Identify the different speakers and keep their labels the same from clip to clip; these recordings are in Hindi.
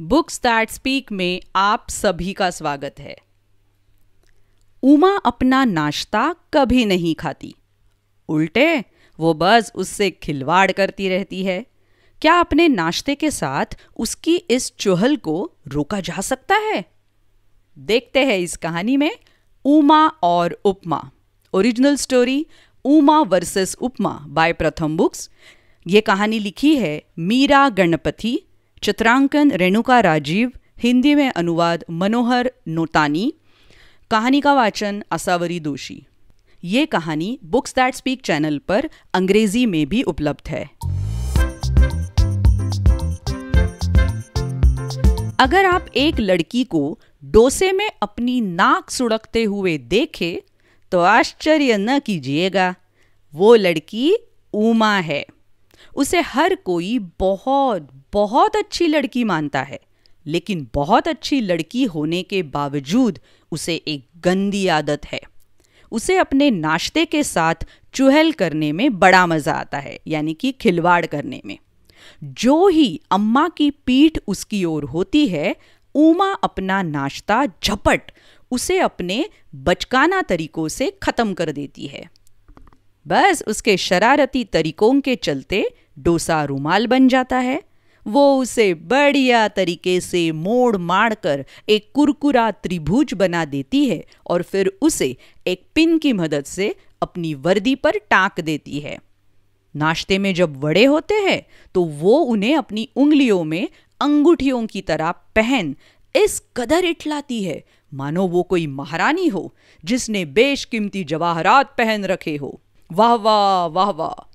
Speaker 1: बुक्स दैट स्पीक में आप सभी का स्वागत है। उमा अपना नाश्ता कभी नहीं खाती। उल्टे, वो बस उससे खिलवाड़ करती रहती है। क्या अपने नाश्ते के साथ उसकी इस चुहल को रोका जा सकता है? देखते हैं इस कहानी में उमा और Upama. Original story Uma versus Upama by Pratham books ये कहानी लिखी है मीरा गणपति चित्रांकन, रेणुका राजीव, हिंदी में अनुवाद मनोहर नोतानी, कहानी का वाचन असावरी दोषी। ये कहानी बुक्स दैट स्पीक चैनल पर अंग्रेज़ी में भी उपलब्ध है। अगर आप एक लड़की को डोसे में अपनी नाक सुड़कते हुए देखे तो आश्चर्य न कीजिएगा, वो लड़की उमा है। उसे हर कोई बहुत बहुत अच्छी लड़की मानता है। लेकिन बहुत अच्छी लड़की होने के बावजूद उसे एक गंदी आदत है। उसे अपने नाश्ते के साथ चुहल करने में बड़ा मज़ा आता है, यानी कि खिलवाड़ करने में। जो ही अम्मा की पीठ उसकी ओर होती है, उमा अपना नाश्ता झपट उसे अपने बचकाना तरीकों से खत्म कर देती है। बस उसके शरारती तरीकों के चलते डोसा रुमाल बन जाता है। वो उसे बढ़िया तरीके से मोड़ माड़ कर एक कुरकुरा त्रिभुज बना देती है और फिर उसे एक पिन की मदद से अपनी वर्दी पर टाक देती है। नाश्ते में जब बड़े होते हैं तो वो उन्हें अपनी उंगलियों में अंगूठियों की तरह पहन इस कदर इटलाती है। मानो वो कोई महारानी हो, जिसने बेशकीमती जवाहरात पहन रखे हो। वाह वाह वाह वाह।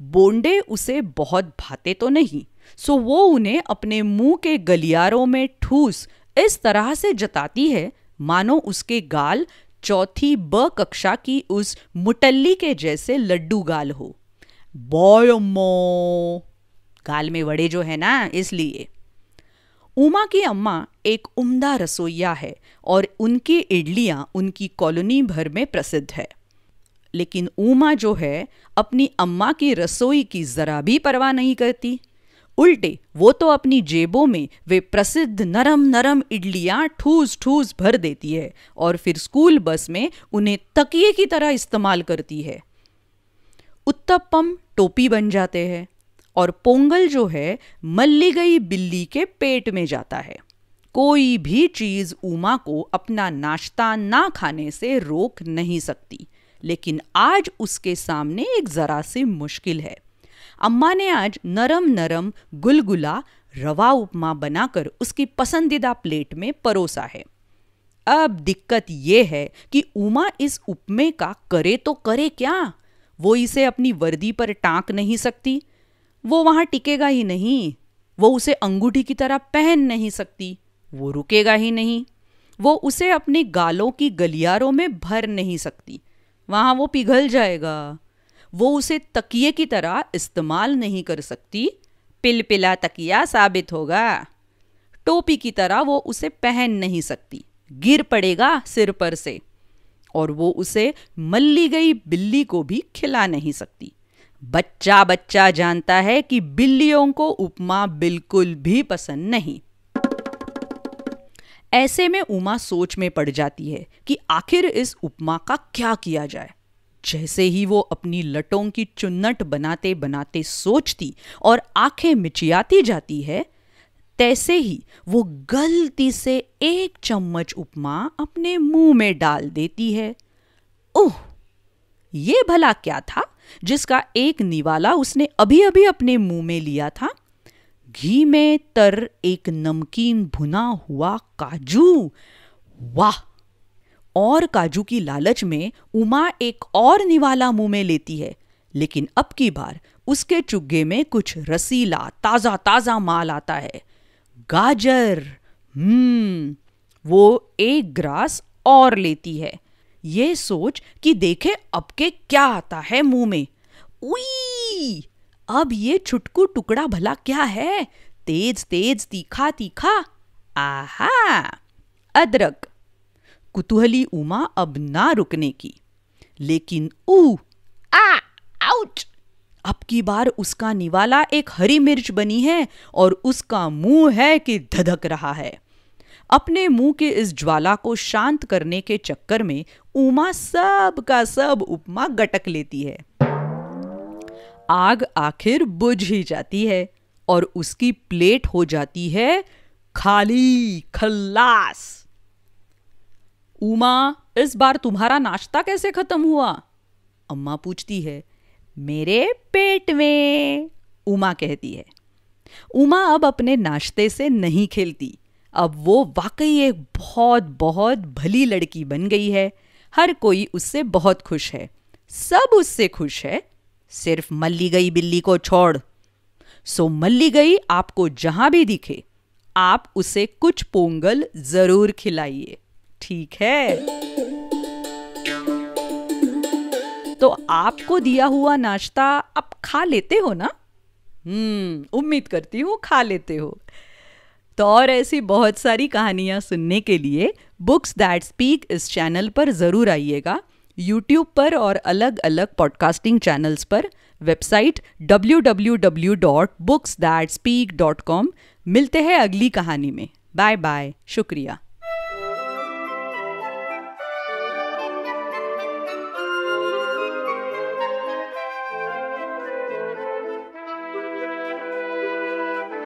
Speaker 1: बोंडे उसे बहुत भाते तो नहीं, सो वो उन्हें अपने मुँह के गलियारों में ठूस इस तरह से जताती है, मानो उसके गाल चौथी ब कक्षा की उस मुटल्ली के जैसे लड्डू गाल हो। बॉयमो गाल में वड़े जो है ना, इसलिए। उमा की अम्मा एक उम्दा रसोईया है और उनकी इडलियाँ उनकी कॉलोनी भर में प्रसिद्ध है। लेकिन उमा जो है, अपनी अम्मा की रसोई की जरा भी परवाह नहीं करती। उल्टे, वो तो अपनी जेबों में वे प्रसिद्ध नरम नरम इडलियाँ ठूस ठूस भर देती है और फिर स्कूल बस में उन्हें तकिए की तरह इस्तेमाल करती है। उत्तपम टोपी बन जाते हैं और पोंगल जो है, मल्ली गई बिल्ली के पेट में जाता है। कोई भी चीज़ उमा को अपना नाश्ता ना खाने से रोक नहीं सकती। लेकिन आज उसके सामने एक जरा सी मुश्किल है। अम्मा ने आज नरम नरम गुलगुला रवा उपमा बनाकर उसकी पसंदीदा प्लेट में परोसा है। अब दिक्कत यह है कि उमा इस उपमे का करे तो करे क्या? वो इसे अपनी वर्दी पर टांक नहीं सकती। वो वहाँ टिकेगा ही नहीं। वो उसे अंगूठी की तरह पहन नहीं सकती। वो रुकेगा ही नहीं। वो उसे अपने गालों की गलियारों में भर नहीं सकती। वहाँ वो पिघल जाएगा। वो उसे तकिए की तरह इस्तेमाल नहीं कर सकती। पिलपिला तकिया साबित होगा। टोपी की तरह वो उसे पहन नहीं सकती। गिर पड़ेगा सिर पर से। और वो उसे मल्ली गई बिल्ली को भी खिला नहीं सकती। बच्चा बच्चा जानता है कि बिल्लियों को उपमा बिल्कुल भी पसंद नहीं। ऐसे में उमा सोच में पड़ जाती है कि आखिर इस उपमा का क्या किया जाए। जैसे ही वो अपनी लटों की चुन्नट बनाते बनाते सोचती और आँखें मिचियाती जाती है, तैसे ही वो गलती से एक चम्मच उपमा अपने मुँह में डाल देती है। ओह! ये भला क्या था जिसका एक निवाला उसने अभी अभी अपने मुँह में लिया था? घी में तर एक नमकीन भुना हुआ काजू। वाह! और काजू की लालच में उमा एक और निवाला मुँह में लेती है, लेकिन अब की बार उसके चुग्गे में कुछ रसीला ताज़ा ताज़ा माल आता है। गाजर! हम्म वो एक ग्रास और लेती है। ये सोच कि देखे अब के क्या आता है मुँह में। उई! अब ये छुटकू टुकड़ा भला क्या है? तेज तेज, तीखा तीखा। आहा! अदरक। कुतूहली उमा अब ना रुकने की। लेकिन ऊ, आ, आउच। अब की बार उसका निवाला एक हरी मिर्च बनी है और उसका मुँह है कि धधक रहा है। अपने मुँह के इस ज्वाला को शांत करने के चक्कर में उमा सब का सब उपमा गटक लेती है। आग आखिर बुझ ही जाती है और उसकी प्लेट हो जाती है खाली खल्लास। उमा, इस बार तुम्हारा नाश्ता कैसे खत्म हुआ? अम्मा पूछती है, मेरे पेट में। उमा कहती है, उमा अब अपने नाश्ते से नहीं खेलती। अब वो वाकई एक बहुत बहुत भली लड़की बन गई है। हर कोई उससे बहुत खुश है। सब उससे खुश है। सिर्फ़ मल्ली गई बिल्ली को छोड़। सो मल्ली गई आपको जहाँ भी दिखे, आप उसे कुछ पोंगल ज़रूर खिलाइए। ठीक है? तो आपको दिया हुआ नाश्ता आप खा लेते हो ना? हम्म उम्मीद करती हूँ खा लेते हो। तो और ऐसी बहुत सारी कहानियाँ सुनने के लिए बुक्स दैट स्पीक इस चैनल पर ज़रूर आइएगा। यूट्यूब पर और अलग अलग पॉडकास्टिंग चैनल्स पर वेबसाइट www.booksthatspeak.com मिलते हैं अगली कहानी में। बाय बाय शुक्रिया।